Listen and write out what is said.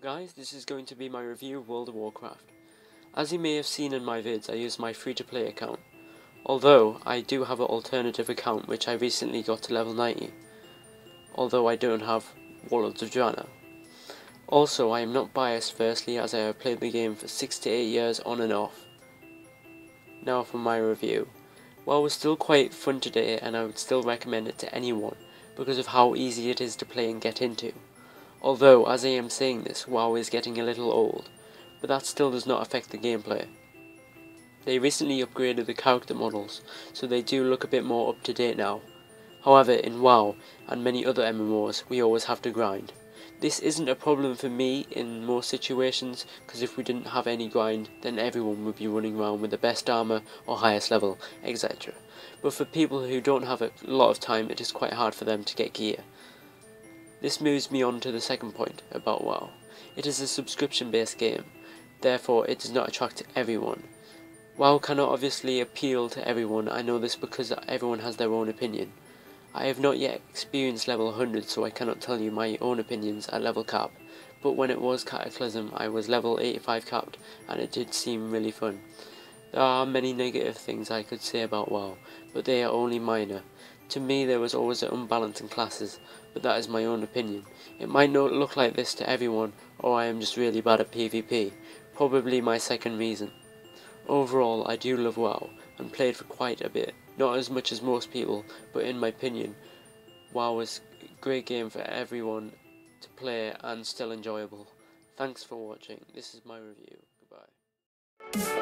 guys, this is going to be my review of World of Warcraft. As you may have seen in my vids, I use my free-to-play account. Although, I do have an alternative account which I recently got to level 90. Although I don't have Warlords of Draenor. Also, I am not biased firstly as I have played the game for 6 to 8 years on and off. Now for my review. WoW was still quite fun today and I would still recommend it to anyone because of how easy it is to play and get into. Although, as I am saying this, WoW is getting a little old, but that still does not affect the gameplay. They recently upgraded the character models, so they do look a bit more up to date now. However, in WoW and many other MMOs, we always have to grind. This isn't a problem for me in most situations, because if we didn't have any grind, then everyone would be running around with the best armor or highest level, etc. But for people who don't have a lot of time, it is quite hard for them to get gear. This moves me on to the second point about WoW. It is a subscription based game, therefore it does not attract everyone. WoW cannot obviously appeal to everyone, I know this because everyone has their own opinion. I have not yet experienced level 100 so I cannot tell you my own opinions at level cap, but when it was Cataclysm I was level 85 capped and it did seem really fun. There are many negative things I could say about WoW, but they are only minor. To me there was always an unbalance in classes, but that is my own opinion. It might not look like this to everyone, or I am just really bad at PvP, probably my second reason. Overall I do love WoW, and played for quite a bit. Not as much as most people, but in my opinion, WoW is a great game for everyone to play and still enjoyable. Thanks for watching. This is my review. Goodbye.